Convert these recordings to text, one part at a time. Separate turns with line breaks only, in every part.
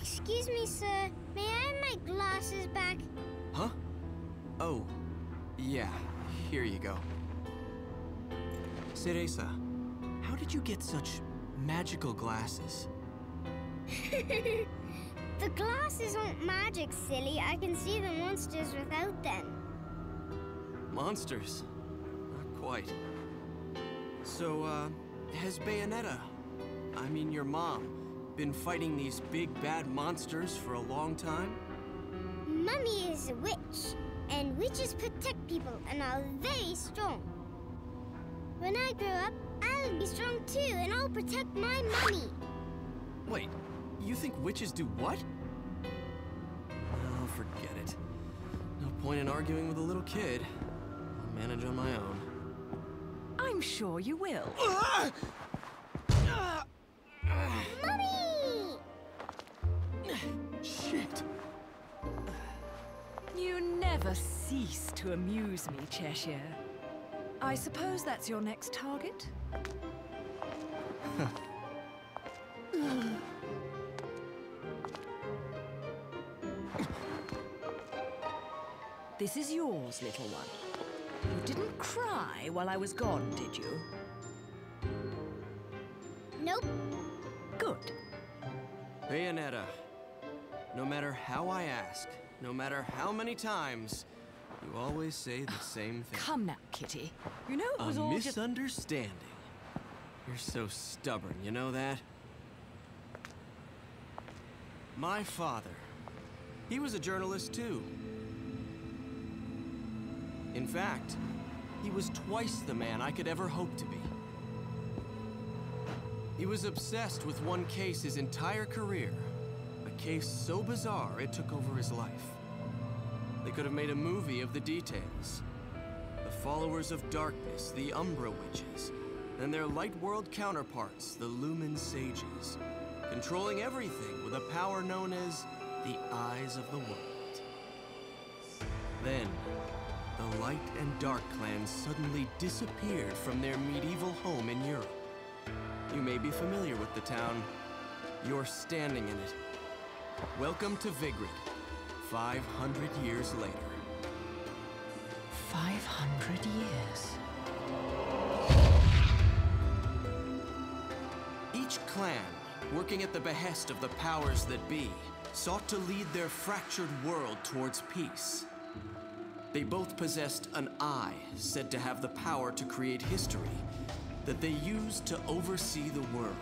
Excuse me, sir. May I have my glasses back?
Huh? Oh, yeah. Here you go. Cereza, how did you get such magical glasses?
the glasses aren't magic, silly. I can see the monsters without them.
Monsters? Not quite. So, uh, has Bayonetta, I mean your mom, been fighting these big bad monsters for a long time?
Mummy is a witch, and witches protect people and are very strong. When I grow up, I'll be strong too, and I'll protect my mummy.
Wait, you think witches do what? Oh, forget it. No point in arguing with a little kid. I'll manage on my own.
I'm sure you will.
Shit!
You never cease to amuse me, Cheshire. I suppose that's your next target? this is yours, little one. You didn't cry while I was gone, did you?
Nope.
Good.
Bayonetta, no matter how I ask, no matter how many times, you always say the ah, same thing.
Come now, Kitty. You know it
A
was all just...
misunderstanding. You're so stubborn, you know that? My father, he was a journalist too. In fact, he was twice the man I could ever hope to be. He was obsessed with one case his entire career. Case so bizarre it took over his life. They could have made a movie of the details. The followers of darkness, the Umbra Witches, and their light world counterparts, the Lumen Sages, controlling everything with a power known as the Eyes of the World. Then, the Light and Dark clans suddenly disappeared from their medieval home in Europe. You may be familiar with the town. You're standing in it. Welcome to Vigrid, 500 years later.
500 years.
Each clan, working at the behest of the powers that be, sought to lead their fractured world towards peace. They both possessed an eye said to have the power to create history that they used to oversee the world.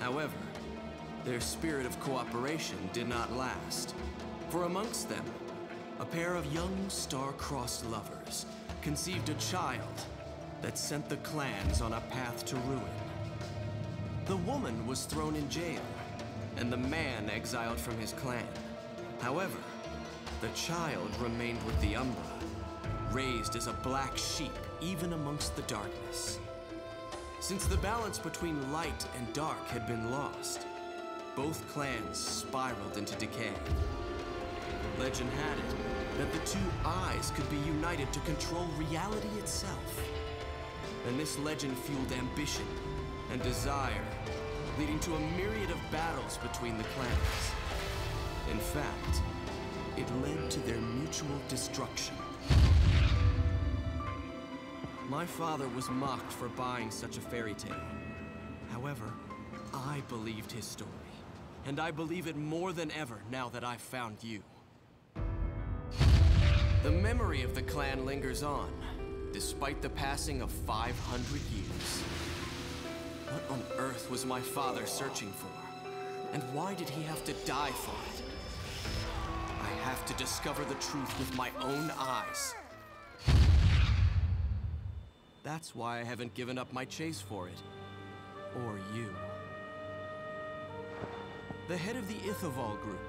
However, their spirit of cooperation did not last. For amongst them, a pair of young star-crossed lovers conceived a child that sent the clans on a path to ruin. The woman was thrown in jail, and the man exiled from his clan. However, the child remained with the Umbra, raised as a black sheep even amongst the darkness. Since the balance between light and dark had been lost, both clans spiraled into decay. Legend had it that the two eyes could be united to control reality itself. And this legend fueled ambition and desire, leading to a myriad of battles between the clans. In fact, it led to their mutual destruction. My father was mocked for buying such a fairy tale. However, I believed his story. And I believe it more than ever now that I've found you. The memory of the clan lingers on, despite the passing of 500 years. What on earth was my father searching for? And why did he have to die for it? I have to discover the truth with my own eyes. That's why I haven't given up my chase for it. Or you. The head of the Ithavoll Group,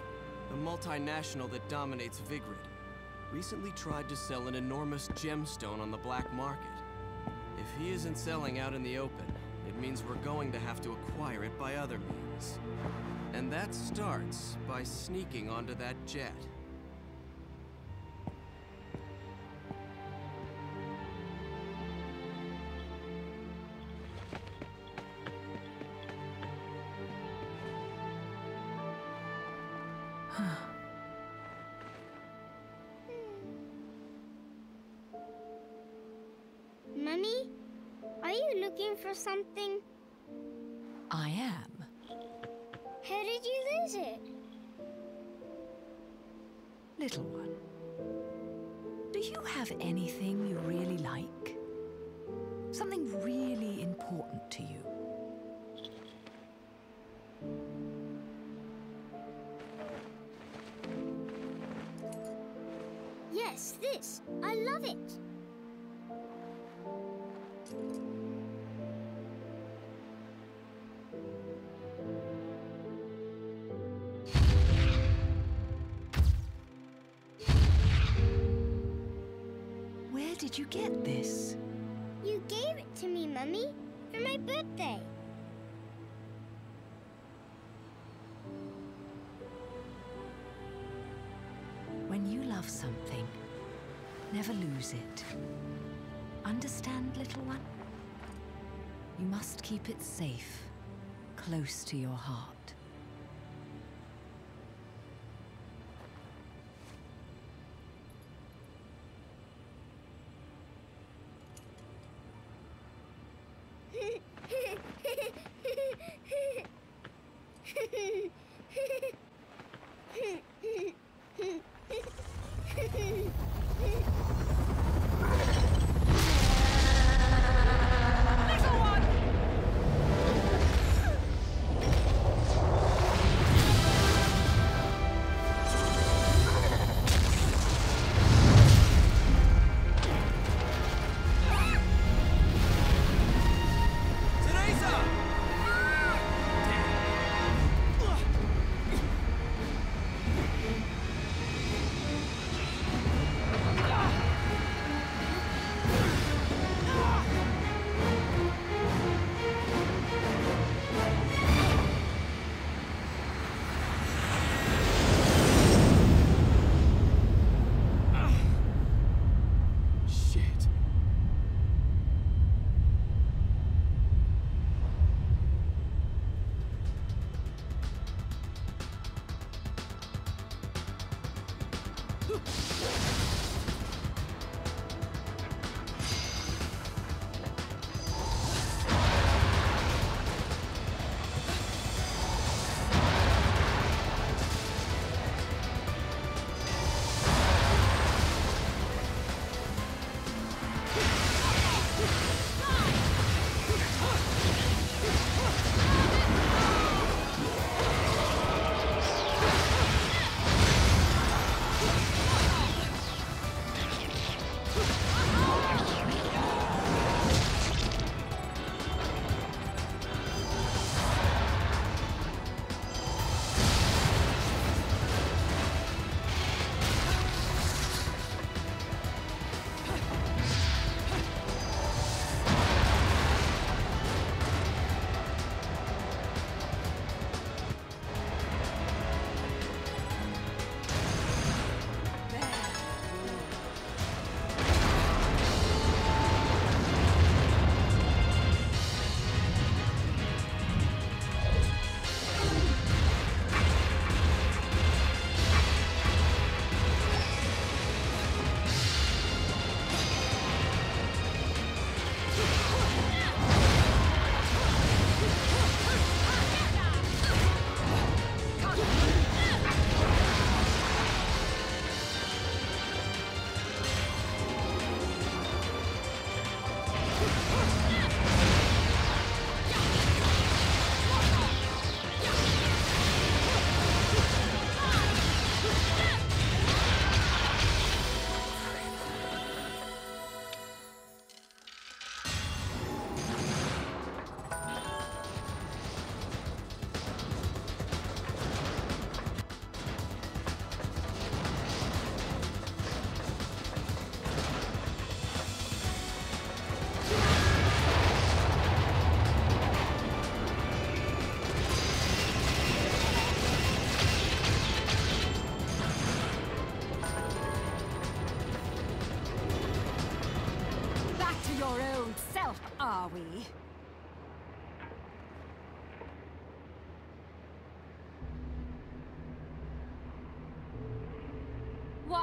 the multinational that dominates Vigrid, recently tried to sell an enormous gemstone on the black market. If he isn't selling out in the open, it means we're going to have to acquire it by other means. And that starts by sneaking onto that jet.
Little one, do you have anything you really like? Something really important to you? Did you get this?
You gave it to me, Mummy, for my birthday.
When you love something, never lose it. Understand, little one? You must keep it safe, close to your heart.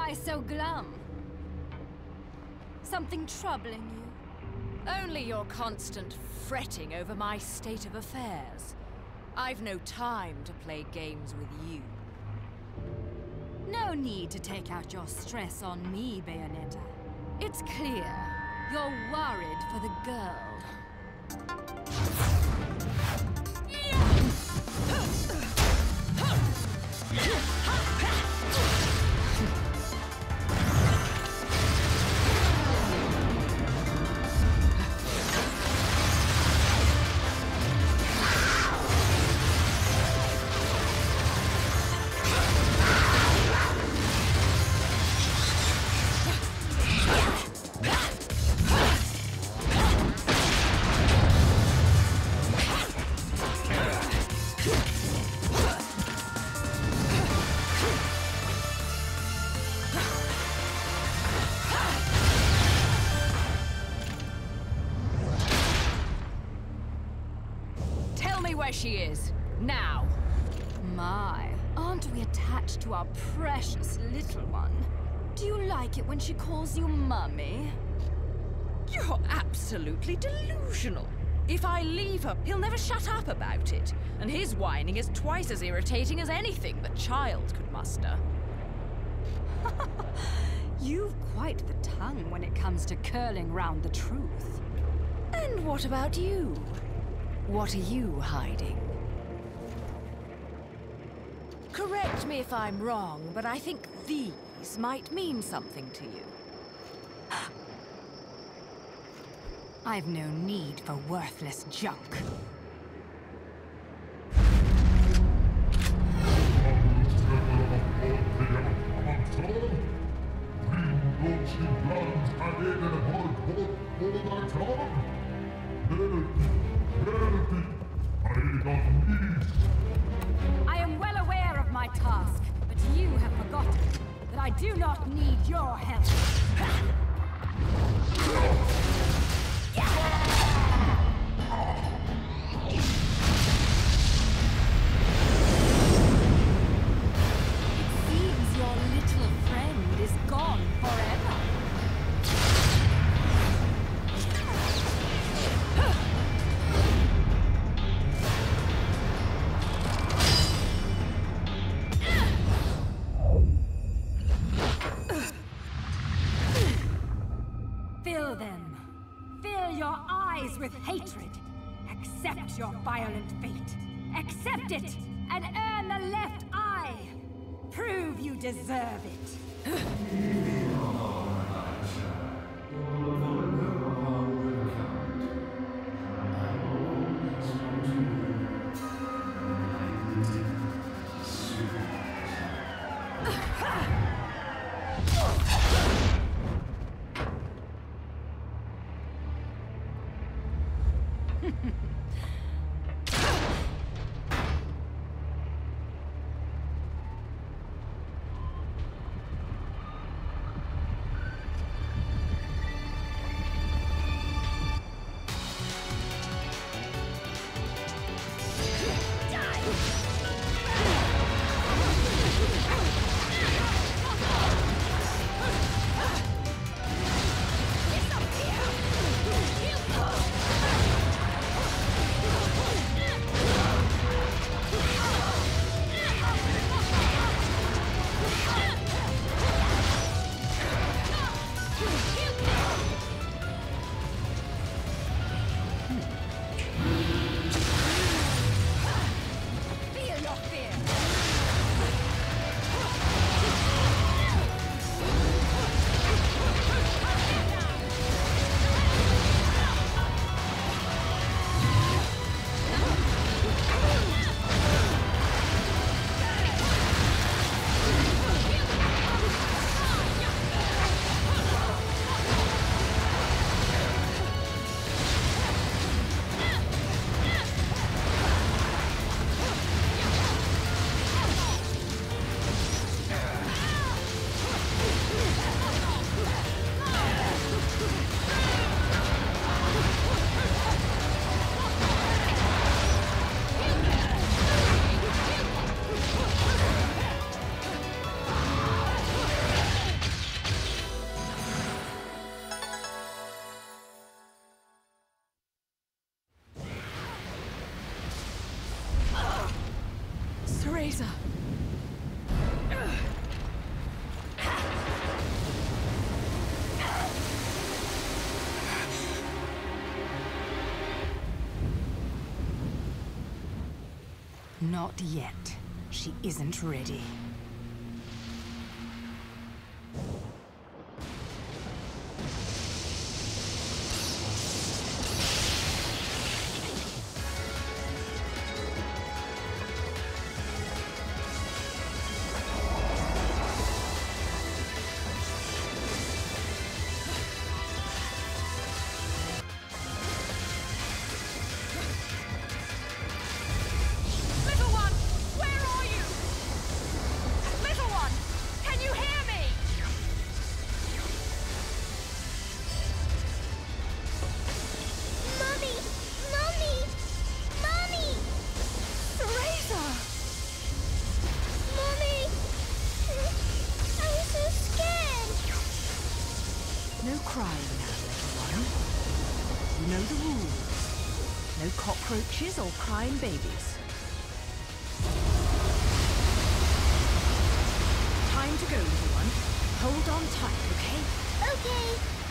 Why so glum? Something troubling you?
Only your constant fretting over my state of affairs. I've no time to play games with you.
No need to take out your stress on me, Bayonetta. It's clear you're worried for the girl.
She is. Now.
My, aren't we attached to our precious little one? Do you like it when she calls you Mummy?
You're absolutely delusional. If I leave her, he'll never shut up about it. And his whining is twice as irritating as anything the child could muster.
You've quite the tongue when it comes to curling round the truth.
And what about you? What are you hiding? Correct me if I'm wrong, but I think these might mean something to you.
I've no need for worthless junk. I am well aware of my task, but you have forgotten that I do not need your help. Violent fate. Accept it and earn the left eye. Prove you deserve it. Not yet. She isn't ready.
No now, little one. You know the rules. No cockroaches or crying babies. Time to go, little one. Hold on tight, okay?
Okay.